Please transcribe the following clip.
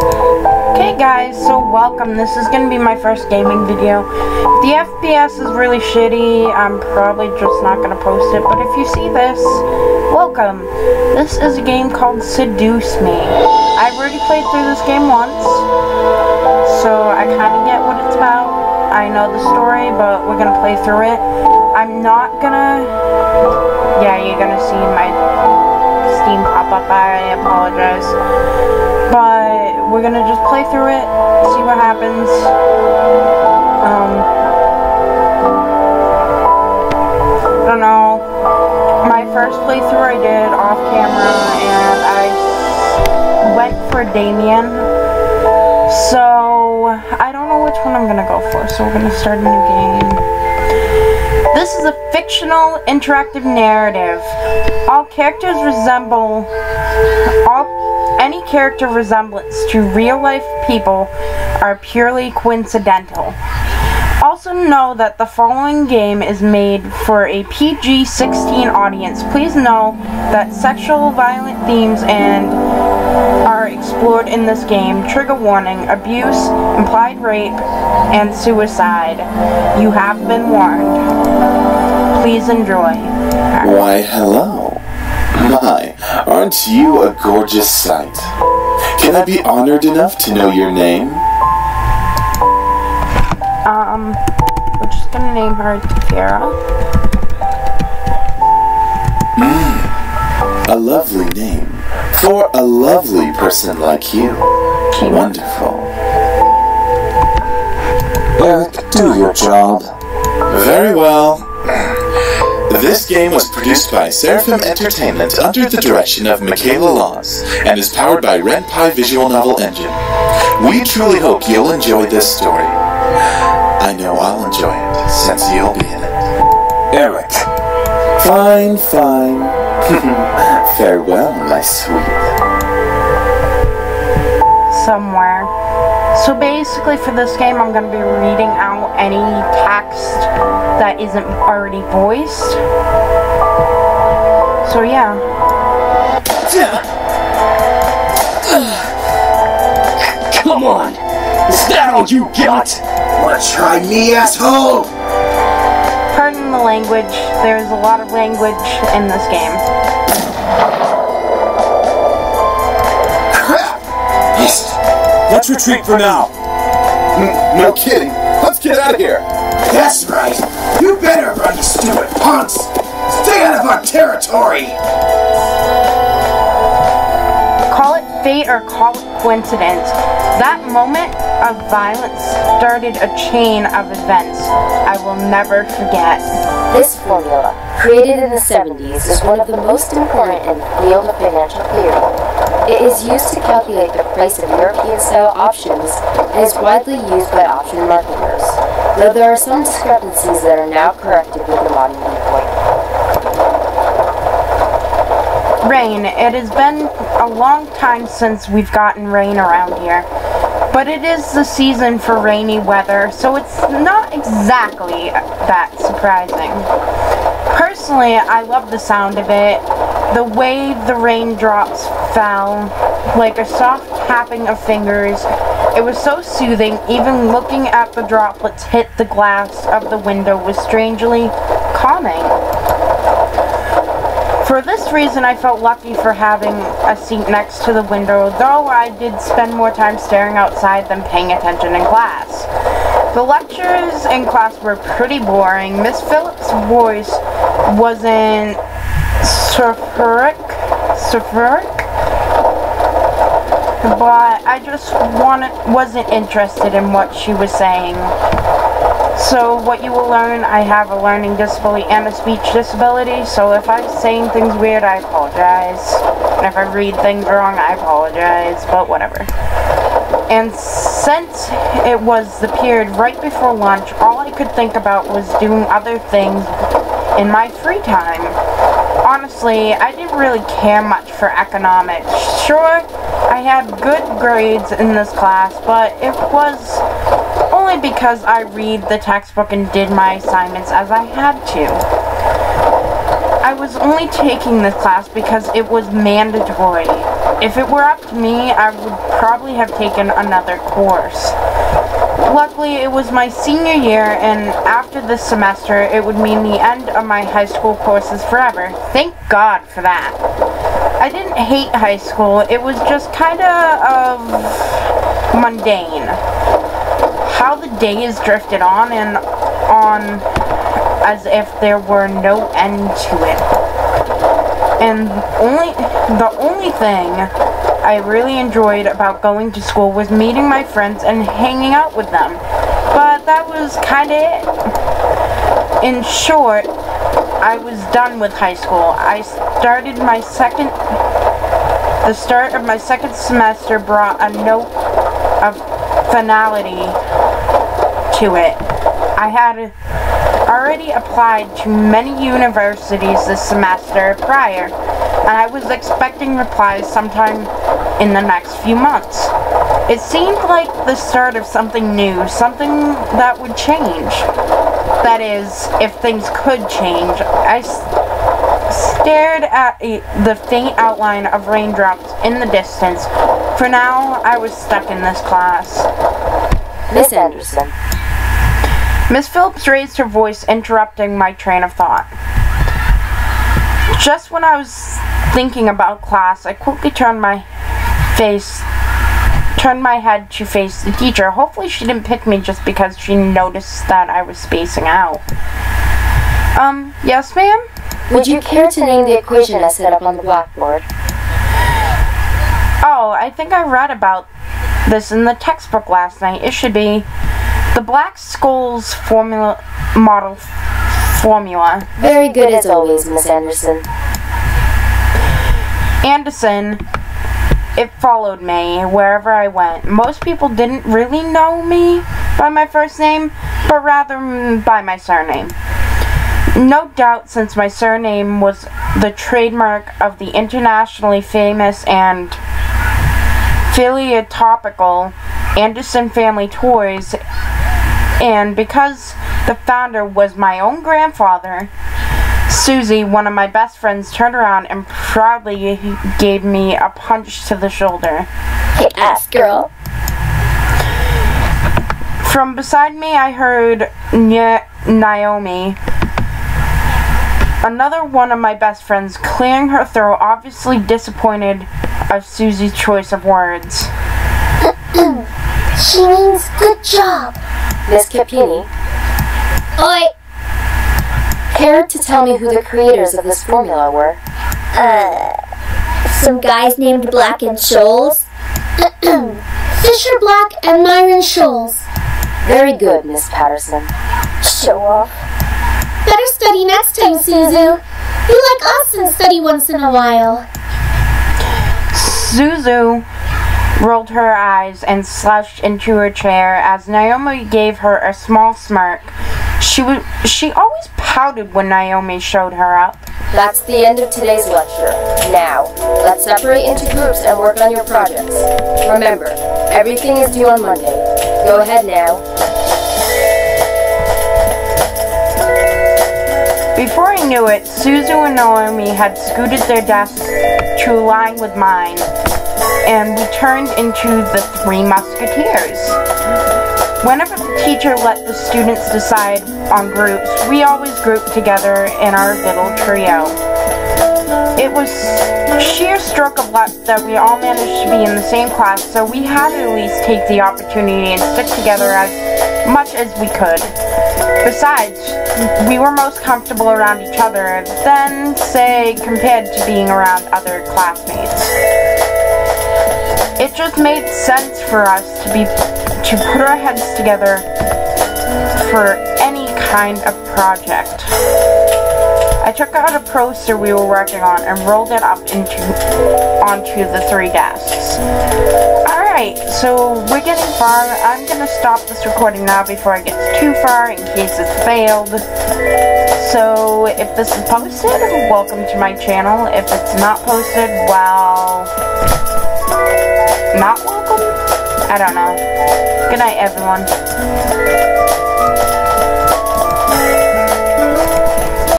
Okay guys, so welcome. This is going to be my first gaming video. The FPS is really shitty. I'm probably just not going to post it, but if you see this, welcome. This is a game called Seduce Me. I've already played through this game once, so I kind of get what it's about. I know the story, but we're going to play through it. I'm not going to... Yeah, you're going to see my Steam pop up. I apologize. But we're gonna just play through it, see what happens. Um, I don't know. My first playthrough I did off camera, and I went for Damien. So I don't know which one I'm gonna go for. So we're gonna start a new game. This is a fictional interactive narrative. All characters resemble all any character resemblance to real life people are purely coincidental. Also know that the following game is made for a PG-16 audience. Please know that sexual violent themes and are explored in this game. Trigger warning, abuse, implied rape, and suicide. You have been warned. Please enjoy. Why, hello. My, aren't you a gorgeous sight? Can I be honored enough to know your name? Um, we're just gonna name her Tiara. Mmm, a lovely name for a lovely person like you. Wonderful. Erik, do your job. Very well. This game was produced by Seraphim Entertainment under the direction of Michaela Laws and is powered by Ren'Py Visual Novel Engine. We truly hope you'll enjoy this story. I know I'll enjoy it since you'll be in it. Erik. Fine, fine. Farewell, my sweet. Somewhere. So basically for this game I'm going to be reading out any text that isn't already voiced. So yeah. Come on! Is that all you got? Wanna try me, asshole? Pardon the language, there's a lot of language in this game. Let's retreat for now. No kidding. Let's get out of here. That's right. You better run, you stupid punks. Stay out of our territory. Call it fate or call it coincidence. That moment of violence started a chain of events I will never forget. This formula, created in the 70s, is one of the most important in the field of financial theory. It is used to calculate the price of European-style options and is widely used by option marketers, though there are some discrepancies that are now corrected with the modern viewpoint. Rain. It has been a long time since we've gotten rain around here. But it is the season for rainy weather, so it's not exactly that surprising. Personally, I love the sound of it. The way the raindrops fell, like a soft tapping of fingers. It was so soothing, even looking at the droplets hit the glass of the window was strangely calming. For this reason, I felt lucky for having a seat next to the window, though I did spend more time staring outside than paying attention in class. The lectures in class were pretty boring. Miss Phillips' voice wasn't sulfuric, sulfuric, but I just wanted, wasn't interested in what she was saying. So what you will learn, I have a learning disability and a speech disability, so if I'm saying things weird, I apologize. And if I read things wrong, I apologize, but whatever. And since it was the period right before lunch, all I could think about was doing other things in my free time. Honestly, I didn't really care much for economics. Sure, I had good grades in this class, but it was only because I read the textbook and did my assignments as I had to. I was only taking this class because it was mandatory. if it were up to me, I would probably have taken another course. Luckily, it was my senior year, and after this semester, it would mean the end of my high school courses forever. Thank God for that. I didn't hate high school, it was just kind of mundane. How the days drifted on and on as if there were no end to it. And only the only thing I really enjoyed about going to school was meeting my friends and hanging out with them. But that was kind of it. In short, I was done with high school. I started my second the start of my second semester brought a note of finality to it. I had already applied to many universities this semester prior, and I was expecting replies sometime in the next few months. It seemed like the start of something new, something that would change. That is, if things could change. I stared at the faint outline of raindrops in the distance. For now, I was stuck in this class. Miss Anderson. Miss Phillips raised her voice, interrupting my train of thought. Just when I was thinking about class, I quickly turned my face, turned my head to face the teacher. Hopefully she didn't pick me just because she noticed that I was spacing out. Um, yes ma'am? Would you care to name the equation I set up on the blackboard? Oh, I think I read about this in the textbook last night. It should be the Black-Scholes formula model formula. Very good as always, Miss Anderson. Anderson, it followed me wherever I went. Most people didn't really know me by my first name, but rather by my surname. No doubt, since my surname was the trademark of the internationally famous and philanthropical Anderson Family Toys, and because the founder was my own grandfather, Susie, one of my best friends, turned around and proudly gave me a punch to the shoulder. Hey, ass girl. From beside me, I heard Ny- Naomi, another one of my best friends, clearing her throat, obviously disappointed of Susie's choice of words. She means good job. Miss Capini. Oi. Care to tell me who the creators of this formula were? Uh, some guys named Black and Scholes. Fisher Black and Myron Scholes. Very good, Miss Patterson. Show off. Better study next time, Suzu. You like us and study once in a while. Suzu rolled her eyes and slouched into her chair as Naomi gave her a small smirk. She was she always pouted when Naomi showed her up. That's the end of today's lecture. Now, let's separate into groups and work on your projects. Remember, everything is due on Monday. Go ahead now. Before I knew it, Suzu and Naomi had scooted their desks to align with mine, and we turned into the Three Musketeers. Whenever the teacher let the students decide on groups, we always grouped together in our little trio. It was sheer stroke of luck that we all managed to be in the same class, so we had to at least take the opportunity and stick together as much as we could. Besides, we were most comfortable around each other than, say, compared to being around other classmates. It just made sense for us to be to put our heads together for any kind of project. I took out a poster we were working on and rolled it up into onto the three desks. Alright, so we're getting far. I'm gonna stop this recording now before it gets too far in case it's failed. So if this is posted, welcome to my channel. If it's not posted, well not? I don't know. Good night everyone.